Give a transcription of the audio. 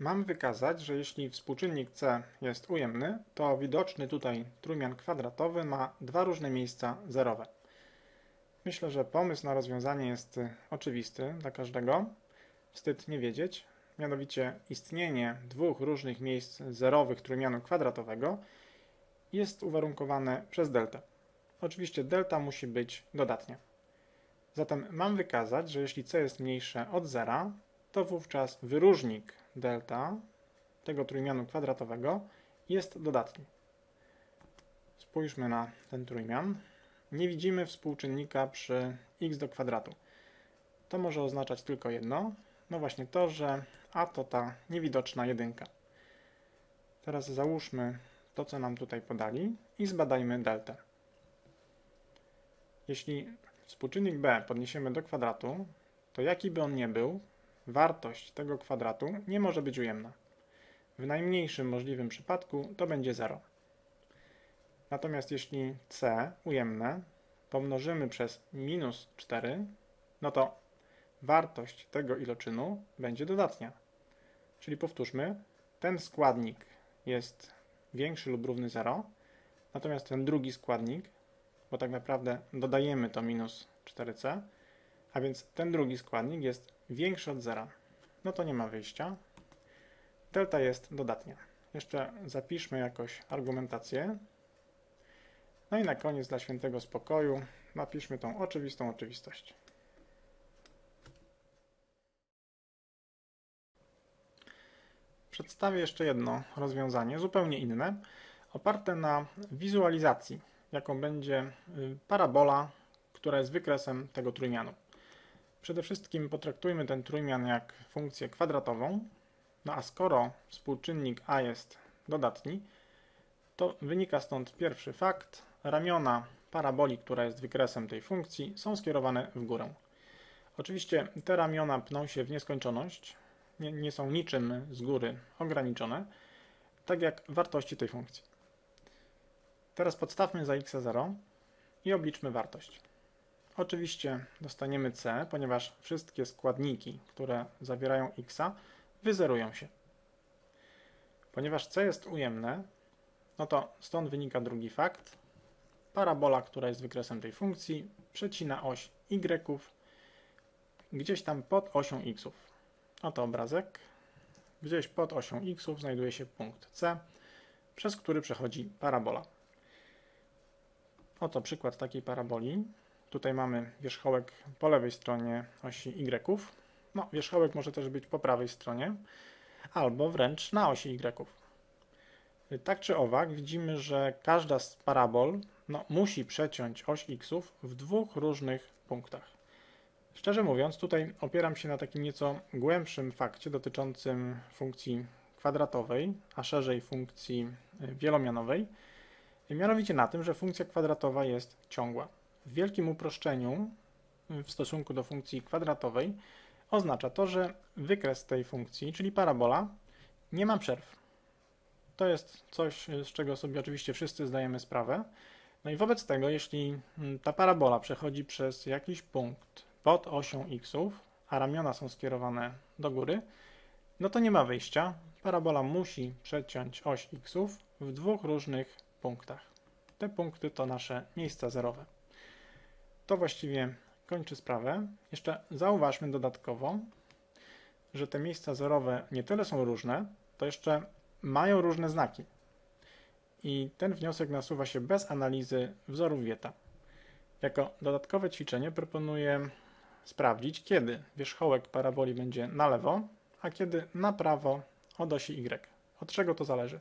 Mam wykazać, że jeśli współczynnik c jest ujemny, to widoczny tutaj trójmian kwadratowy ma dwa różne miejsca zerowe. Myślę, że pomysł na rozwiązanie jest y, oczywisty dla każdego. Wstyd nie wiedzieć. Mianowicie istnienie dwóch różnych miejsc zerowych trójmianu kwadratowego jest uwarunkowane przez deltę. Oczywiście delta musi być dodatnia. Zatem mam wykazać, że jeśli c jest mniejsze od zera, to wówczas wyróżnik delta tego trójmianu kwadratowego jest dodatni. Spójrzmy na ten trójmian. Nie widzimy współczynnika przy x do kwadratu. To może oznaczać tylko jedno, no właśnie to, że a to ta niewidoczna jedynka. Teraz załóżmy to, co nam tutaj podali i zbadajmy deltę. Jeśli współczynnik b podniesiemy do kwadratu, to jaki by on nie był, wartość tego kwadratu nie może być ujemna. W najmniejszym możliwym przypadku to będzie 0. Natomiast jeśli c ujemne pomnożymy przez minus 4, no to wartość tego iloczynu będzie dodatnia. Czyli powtórzmy, ten składnik jest większy lub równy 0, natomiast ten drugi składnik, bo tak naprawdę dodajemy to minus 4c, a więc ten drugi składnik jest większy od zera. No to nie ma wyjścia. Delta jest dodatnia. Jeszcze zapiszmy jakoś argumentację. No i na koniec dla świętego spokoju napiszmy tą oczywistą oczywistość. Przedstawię jeszcze jedno rozwiązanie, zupełnie inne, oparte na wizualizacji, jaką będzie y, parabola, która jest wykresem tego trójmianu. Przede wszystkim potraktujmy ten trójmian jak funkcję kwadratową, no a skoro współczynnik a jest dodatni, to wynika stąd pierwszy fakt, ramiona paraboli, która jest wykresem tej funkcji, są skierowane w górę. Oczywiście te ramiona pną się w nieskończoność, nie, nie są niczym z góry ograniczone, tak jak wartości tej funkcji. Teraz podstawmy za x0 i obliczmy wartość. Oczywiście dostaniemy c, ponieważ wszystkie składniki, które zawierają x, wyzerują się. Ponieważ c jest ujemne, no to stąd wynika drugi fakt. Parabola, która jest wykresem tej funkcji, przecina oś y gdzieś tam pod osią x. Oto obrazek. Gdzieś pod osią x znajduje się punkt C, przez który przechodzi parabola. Oto przykład takiej paraboli. Tutaj mamy wierzchołek po lewej stronie osi y. No, wierzchołek może też być po prawej stronie, albo wręcz na osi y. Tak czy owak, widzimy, że każda z parabol no, musi przeciąć oś x w dwóch różnych punktach. Szczerze mówiąc, tutaj opieram się na takim nieco głębszym fakcie dotyczącym funkcji kwadratowej, a szerzej funkcji y, wielomianowej, mianowicie na tym, że funkcja kwadratowa jest ciągła w wielkim uproszczeniu w stosunku do funkcji kwadratowej oznacza to, że wykres tej funkcji, czyli parabola, nie ma przerw. To jest coś, z czego sobie oczywiście wszyscy zdajemy sprawę. No i wobec tego, jeśli mm, ta parabola przechodzi przez jakiś punkt pod osią x, a ramiona są skierowane do góry, no to nie ma wyjścia. Parabola musi przeciąć oś x w dwóch różnych punktach. Te punkty to nasze miejsca zerowe. To właściwie kończy sprawę. Jeszcze zauważmy dodatkowo, że te miejsca zerowe nie tyle są różne, to jeszcze mają różne znaki. I ten wniosek nasuwa się bez analizy wzorów Wieta. Jako dodatkowe ćwiczenie proponuję sprawdzić, kiedy wierzchołek paraboli będzie na lewo, a kiedy na prawo od osi y. Od czego to zależy?